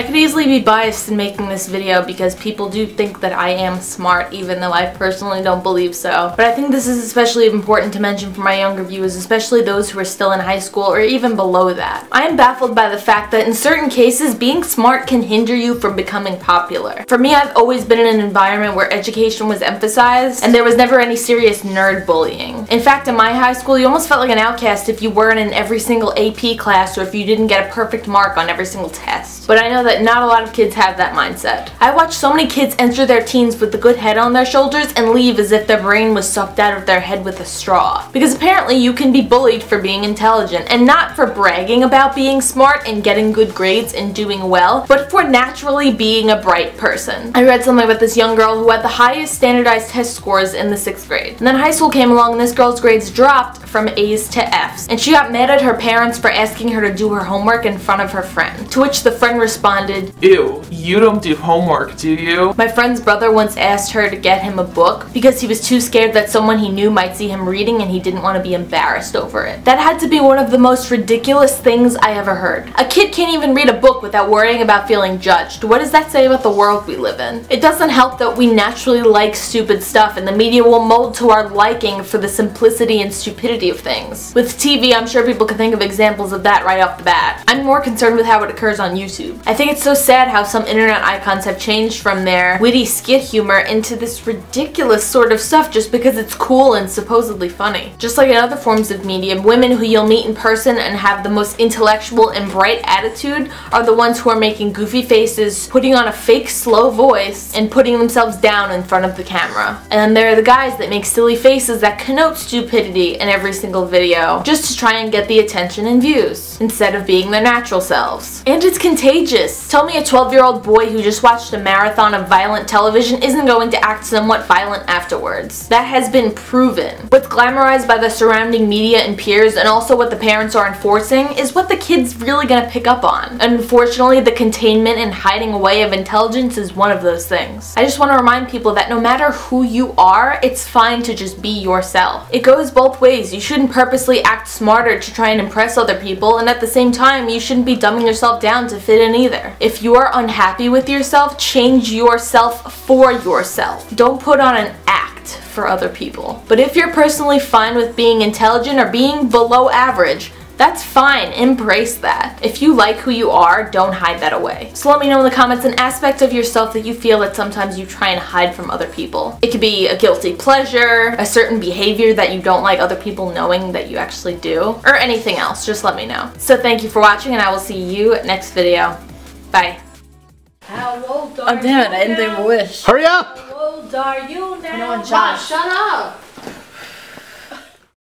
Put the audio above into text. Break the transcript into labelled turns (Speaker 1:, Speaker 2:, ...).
Speaker 1: I could easily be biased in making this video because people do think that I am smart even though I personally don't believe so. But I think this is especially important to mention for my younger viewers, especially those who are still in high school or even below that. I am baffled by the fact that in certain cases, being smart can hinder you from becoming popular. For me, I've always been in an environment where education was emphasized and there was never any serious nerd bullying. In fact, in my high school, you almost felt like an outcast if you weren't in every single AP class or if you didn't get a perfect mark on every single test. But I know that not a lot of kids have that mindset. I watch so many kids enter their teens with a good head on their shoulders and leave as if their brain was sucked out of their head with a straw. Because apparently you can be bullied for being intelligent and not for bragging about being smart and getting good grades and doing well, but for naturally being a bright person. I read something about this young girl who had the highest standardized test scores in the 6th grade. And then high school came along and this girl's grades dropped from A's to F's. And she got mad at her parents for asking her to do her homework in front of her friend. To which the friend responded,
Speaker 2: Ew, you don't do homework, do you?
Speaker 1: My friend's brother once asked her to get him a book because he was too scared that someone he knew might see him reading and he didn't want to be embarrassed over it. That had to be one of the most ridiculous things I ever heard. A kid can't even read a book without worrying about feeling judged. What does that say about the world we live in? It doesn't help that we naturally like stupid stuff and the media will mold to our liking for the simplicity and stupidity of things. With TV, I'm sure people can think of examples of that right off the bat. I'm more concerned with how it occurs on YouTube. I think it's so sad how some internet icons have changed from their witty skit humor into this ridiculous sort of stuff just because it's cool and supposedly funny. Just like in other forms of media, women who you'll meet in person and have the most intellectual and bright attitude are the ones who are making goofy faces, putting on a fake slow voice, and putting themselves down in front of the camera. And there are the guys that make silly faces that connote stupidity in every single video, just to try and get the attention and views, instead of being their natural selves. And it's contagious. Tell me a 12 year old boy who just watched a marathon of violent television isn't going to act somewhat violent afterwards. That has been proven. What's glamorized by the surrounding media and peers and also what the parents are enforcing is what the kid's really gonna pick up on. Unfortunately, the containment and hiding away of intelligence is one of those things. I just want to remind people that no matter who you are, it's fine to just be yourself. It goes both ways. You shouldn't purposely act smarter to try and impress other people, and at the same time, you shouldn't be dumbing yourself down to fit in either. If you're unhappy with yourself, change yourself for yourself. Don't put on an act for other people. But if you're personally fine with being intelligent or being below average, that's fine, embrace that. If you like who you are, don't hide that away. So let me know in the comments an aspect of yourself that you feel that sometimes you try and hide from other people. It could be a guilty pleasure, a certain behavior that you don't like other people knowing that you actually do, or anything else, just let me know. So thank you for watching and I will see you next video. Bye.
Speaker 3: How old
Speaker 1: Oh
Speaker 3: are
Speaker 1: damn it, I didn't think of
Speaker 3: now?
Speaker 1: a wish.
Speaker 4: Hurry up!
Speaker 3: How old are you now?
Speaker 1: on, Josh.
Speaker 3: shut up.